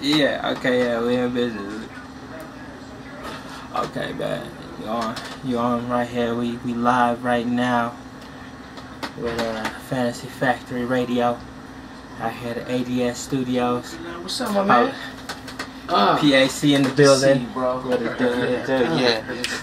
Yeah, okay, yeah, we in business. Okay, man. You on you on right here. We we live right now with uh Fantasy Factory Radio. Out here at ADS Studios. What's up, my man? Uh, PAC in the building. See, bro. What it do, what it do,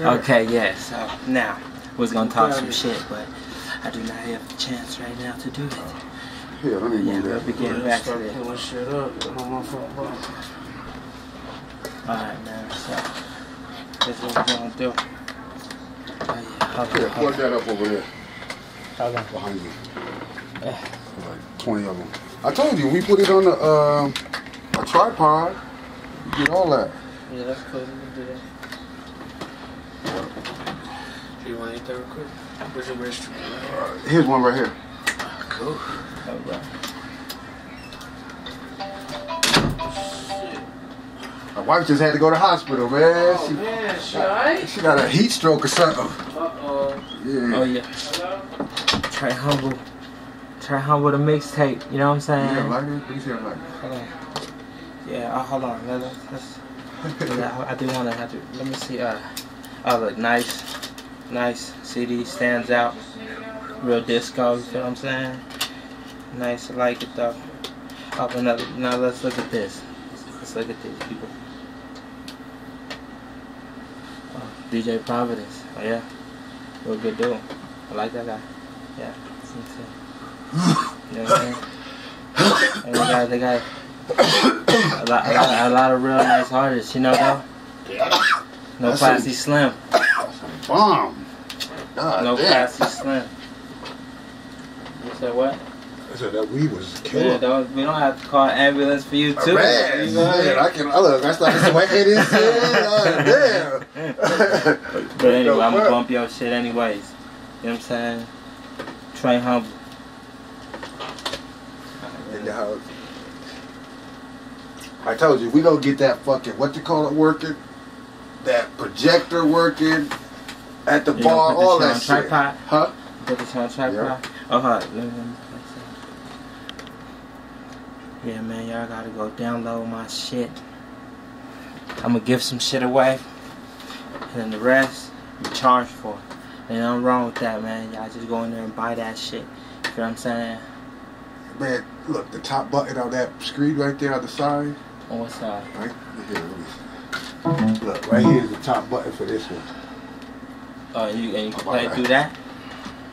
yeah. Okay, yeah, so now we was gonna talk some shit, but I do not have the chance right now to do it. Yeah, let me Yeah, move we'll that. be getting back to Start this. pulling shit up. on my phone, bro. Alright, man, so this is what we're gonna do. Oh, yeah, hold on, plug that up over there hold on. behind you. Eh. Like 20 of them. I told you, we put it on the, uh, a tripod. You get all that. Yeah, that's cool. We can do that. Do you want to eat that real quick? Where's your restroom? Uh, here's one right here. Cool. Oh, bro. My wife just had to go to the hospital, man. Oh, She, man, she alright? she got a heat stroke or something. Uh-oh. Yeah. Oh yeah. Try humble. Try humble the mixtape. You know what I'm saying? Yeah, like it? Please hear like it. Hold on. Yeah, uh, hold on. Let, us let's, yeah, I, I do want to have to. Let me see. Uh, oh look, nice, nice. CD stands out. Real disco. You feel what I'm saying? Nice. I like it though. Oh, but now, now let's look at this. Let's, look at these people. Oh, DJ Providence. Oh yeah. Real good dude. I like that guy. Yeah. You know what I'm saying? And they got, they got a lot, a lot, a lot of real nice artists, you know though? No That's classy slim. Bomb. God No damn. classy slim. You said what? I said that weed was Yeah, killer. don't, we don't have to call an ambulance for you too. You know I mean? I can. I look. I started sweating and shit. Oh, damn. But anyway, I'm gonna bump your shit anyways. You know what I'm saying? Trey Humble. In the house. I told you, we gonna get that fucking what you call it working, that projector working at the You bar, all that shit tripod? Huh? Put this on tripod. Yeah. Oh, hold on. Let me- let me play some. Yeah, man, y'all gotta go download my shit. I'm gonna give some shit away, and then the rest you charge for. Ain't nothing wrong with that, man. Y'all just go in there and buy that shit. You know what I'm saying? Man, look, the top button on that screen right there on the side. On what side? Right here, let me see. Look, right here is the top button for this one. Oh, and you and you can play about through that.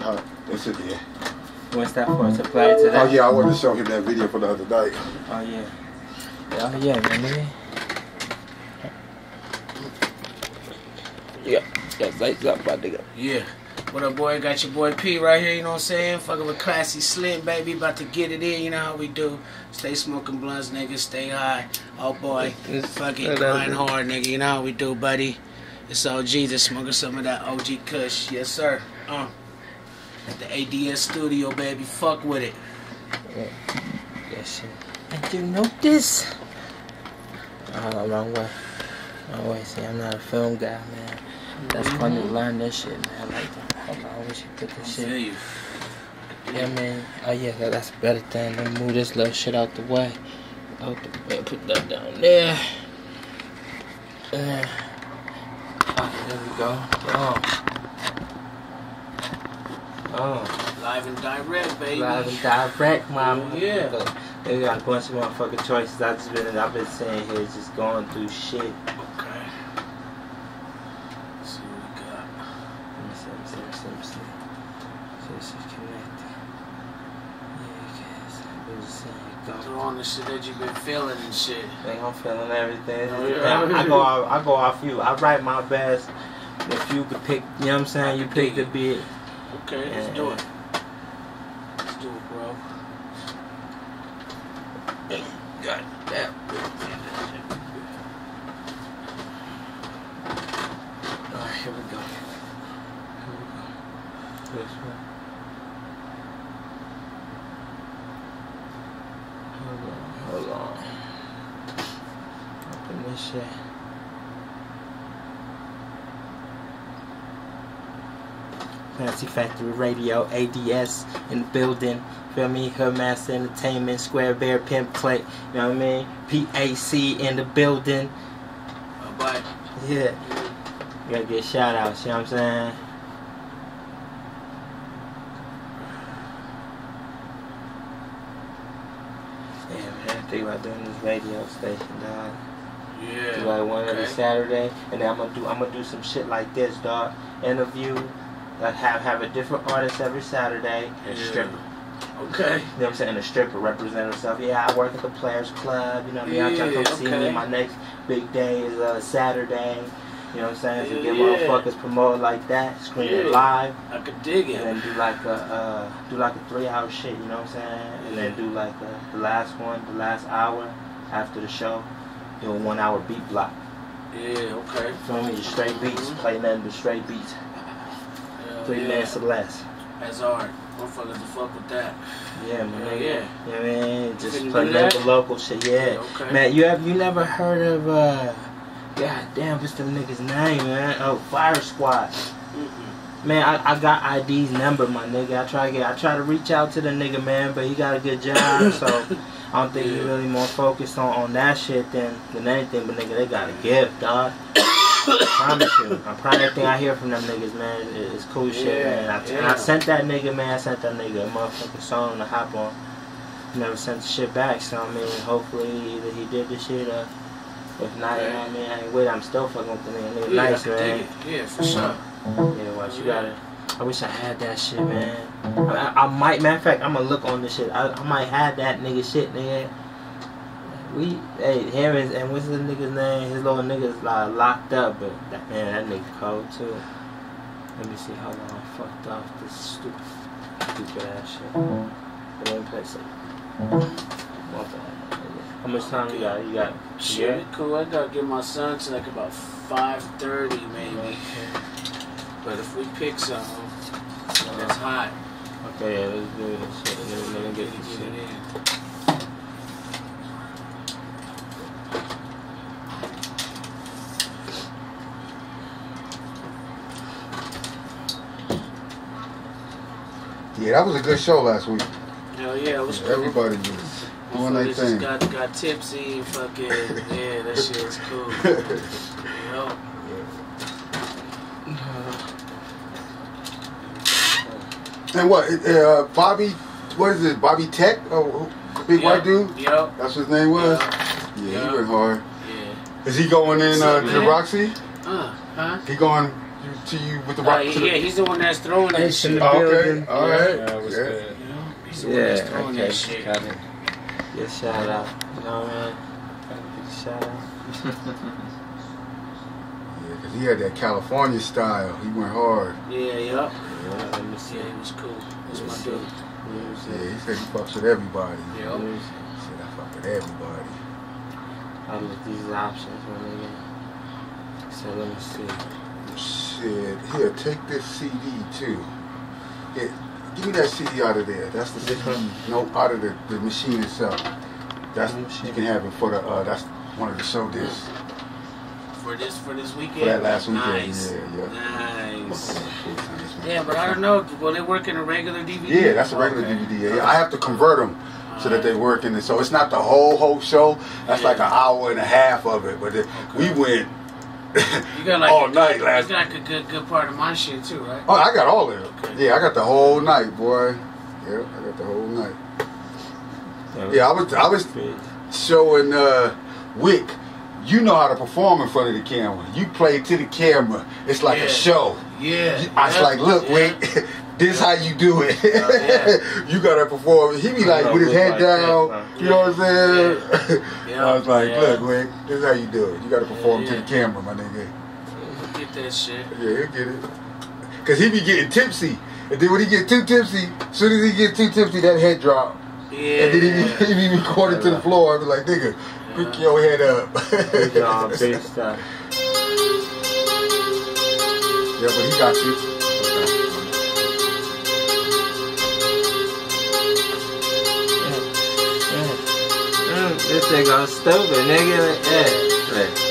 Uh, that's it there. What's that for? To play to Oh yeah, I wanted to show him that video for the other night. Oh yeah. Oh yeah, man. man. Yeah, that's lights up, my nigga. Yeah. What up, boy? Got your boy P right here, you know what I'm saying? Fucking with Classy Slim, baby. About to get it in, you know how we do. Stay smoking blunts, nigga. Stay high. Oh, boy. It's- Fucking grind hard, nigga. You know how we do, buddy. It's OG just smoking some of that OG Kush. Yes, sir. Uh. At the ADS studio, baby. Fuck with it. Yeah, shit. And you this? Oh, wrong way. Wrong way. See, I'm not a film guy, man. That's mm-hmm. fun to learn this shit, man. Like. Hold on, we should put this shit. you. Yeah, man. Oh, yeah, that- that's a better thing. Let me move this little shit out the way. Out the way. Put that down there. There. Oh, there we go. Oh. Oh. Live and direct, baby. Live and direct, mama. Yeah. They got a bunch of motherfucking choices. I just been, I've been sitting here just going through shit. Okay. Let's see what we got. me see, let me see, let me see, let me see. See if she's connected. Yeah, cause I was saying, Throw on the shit that you've been feeling and shit. Think I'm feeling everything. Oh, yeah. I go off, I go off you. I write my best. If you could pick, you know what I'm saying? You pick the beat. Okay, let's Yeah. do it. Let's do it, bro. God damn. Alright, here we go. Here we go. This one. Hold on, hold on. Open this shit. Fancy Factory Radio, ADS in the building. Feel me? Hoodmaster Entertainment, Square Bear Pimp Clay. You know what I mean? PAC in the building. But Yeah. You gotta get shout outs, you know what I'm saying? Yeah, man. Think about doing this radio station, dog. yeah, Do like one every. Saturday, and then I'm gonna do I'm gonna do some shit like this, dog. Interview, like have have a different artist every Saturday and Yeah. stripper. Okay. You know what I'm saying? A stripper represent herself. Yeah, I work at the Players Club. You know what I mean? I'm trying to Yeah, come see me. My next big day is uh, Saturday. You know what I'm saying? So Yeah, get yeah. motherfuckers promoted like that, screen it live, I could dig it. and then do like a uh, do like a three hour shit. You know what I'm saying? And then do like uh, the last one, the last hour after the show, do a one hour beat block. Yeah, okay. Feel me? Straight beats, Mhm. play nothing but straight beats. Three yeah. minutes or less. That's hard. Motherfuckers to fuck with that. Yeah, man. Yeah. yeah. You know what I mean? Just play local, local shit. Yeah. Okay. Man, you have you never heard of uh God damn, what's the nigga's name, man? Oh, Fire Squad. Man, I, I got ID's number, my nigga. I try to get I try to reach out to the nigga, man, but he got a good job, so I don't think he Yeah. really more focused on, on that shit than than anything. But nigga, they got a gift, dog. I promise you. I promise everything I hear from them niggas, man, is, is cool shit, man. I, and. I sent that nigga, man, I sent that nigga a motherfucking song to hop on. Never sent the shit back, so I mean, hopefully either he did the shit or if not, you know what I mean, I ain't with I'm still fucking with the nigga. Nigga Yeah, nice, I man. Yeah, for sure. Yeah, what you gotta. I wish I had that shit, man. I, I might, matter of fact, I'm gonna look on this shit. I, I might have that nigga shit, nigga. We, hey, him and, and what's the nigga's name? His little nigga's like locked up, but that man, that nigga cold too. Let me see how long I fucked off this stupid, stupid ass shit. But me play some. My bad, nigga. How much time you got? You got? Shit, we cool. I gotta get my son to like about 5.30 maybe. But if we pick something uh-huh. that's hot, Okay, yeah, let's do this shit. Let me, me get get it in. Yeah, that was a good show last week. Hell yeah, it was cool. Everybody was doing their thing. got, got tipsy and fucking, yeah, that shit's cool. You know? and what? Uh, Bobby, what is it? Bobby Tex? Oh, big white dude. Yep. That's what his name was. Yeah. Yeah, Yeah. he went hard. Yeah. Is he going in uh, to? Roxy? Uh, huh? He going to you with the Uh, yeah, he's the one that's throwing that shit. the okay, building. all right. Yeah, it was Yeah. good. You know? He's the one that's throwing okay. that shit. Got it. Yeah, shout out. You know what I mean? Big shout out. Yeah, because he had that California style. He went hard. Yeah, yep. Yeah, let me see. Yeah, he was cool. That's Let me my see. dude. Let me. Yeah, he said he fucks with everybody. Yeah. He said I fuck with everybody. I look these options, my nigga. So let me see. Shit, here, take this CD too. Here, give me that CD out of there. That's the This CD. one? No, out of the, the machine itself. That's The machine. you can have it for the. Uh, that's one of the show discs. For this, for this weekend. For that last weekend, Nice. yeah, Nice. Yeah, but I don't know. Will they work in a regular DVD? Yeah, that's a regular Okay. DVD. Yeah, I have to convert them so that they work in it. So it's not the whole whole show. That's like an hour and a half of it. But it, we went You got like all a, night You last. got like a good, good part of my shit too, right? Oh, I got all of it. Okay. Yeah, I got the whole night, boy. Yeah, I got the whole night. Yeah, I was I was showing uh, WIC. You know how to perform in front of the camera. You play to the camera. It's like Yeah. a show. Yeah. I was yeah, like, look, yeah. WIC, this how you do it. Oh, yeah. you gotta perform. He be like with his head like down. that, you know what I'm saying? Yeah. I was like, Yeah. look, WIC, this is how you do it. You gotta perform to the camera, my nigga. Get that shit. Yeah, he'll get it. Cause he be getting tipsy. And then when he get too tipsy, as soon as he get too tipsy, that head drop. Yeah. And then he, he be recorded to the floor. I be like, nigga, pick your head up. Good job, big stuff. Yeah, but he got you. This nigga stupid, nigga. Yeah.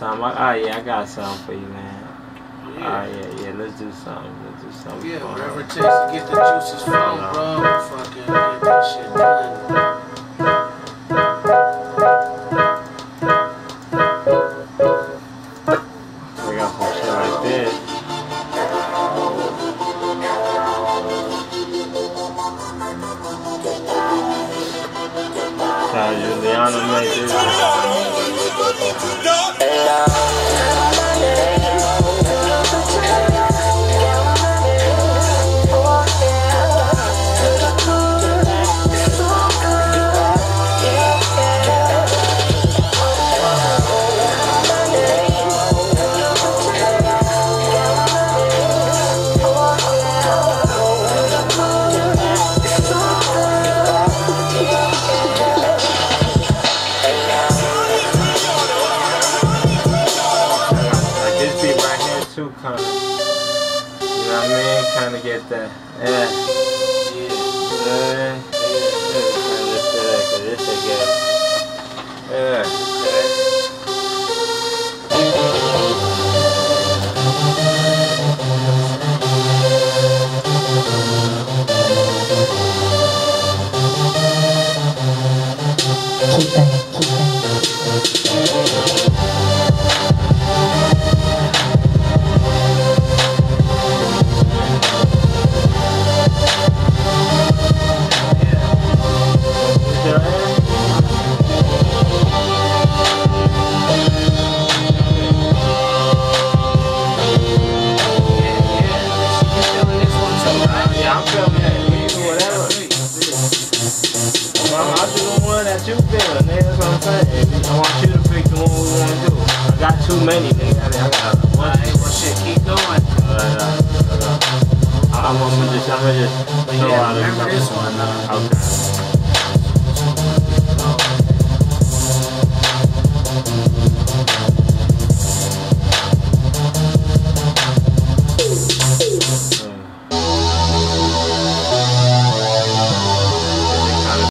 Some. I, oh yeah, I got something for you, man. Yeah. Alright, yeah, yeah, let's do something. Let's do something. Yeah, whatever it takes to get the juices flowing, bro. Fucking get that shit done. I mean? Kind of get that. Yeah. Yeah. Yeah. Of this shit, cause this shit get. Yeah. Many. I, got one. Shit, keep going. Alright, alright. I'm gonna just, I'm gonna just But throw yeah, this one, uh.